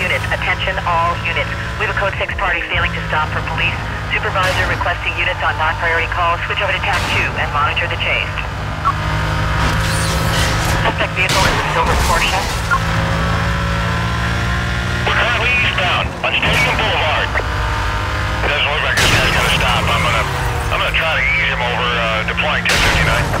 Attention all units. We have a code 6 party failing to stop for police. Supervisor requesting units on non-priority calls. Switch over to TAC 2 and monitor the chase. Suspect vehicle is a silver Porsche. We're currently eastbound on Stadium Boulevard. It doesn't look like this guy's gonna stop. I'm gonna, I'm gonna try to ease him over, uh, deploying 1059.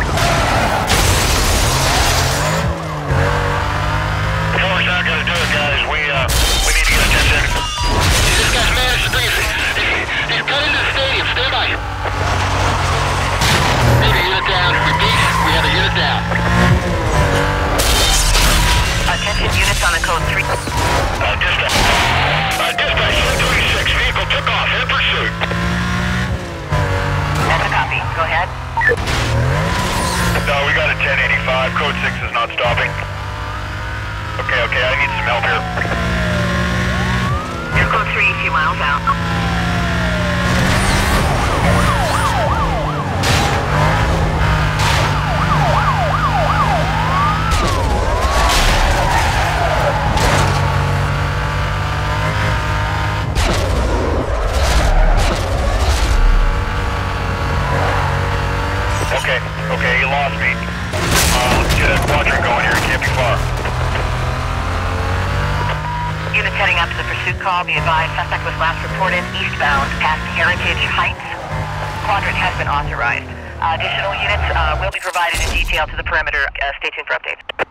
Attention units on the code 3. Uh, dispatch. Uh, dispatch, 136, vehicle took off, in pursuit. That's a copy. Go ahead. No, we got a 1085, code 6 is not stopping. Okay, okay, I need some help here. Okay, okay, you lost me. Uh, let's get a quadrant going here, it can't be far. Units heading up to the pursuit call. Be advised, suspect was last reported eastbound past Heritage Heights. Quadrant has been authorized. Uh, additional units uh, will be provided in detail to the perimeter. Uh, stay tuned for updates.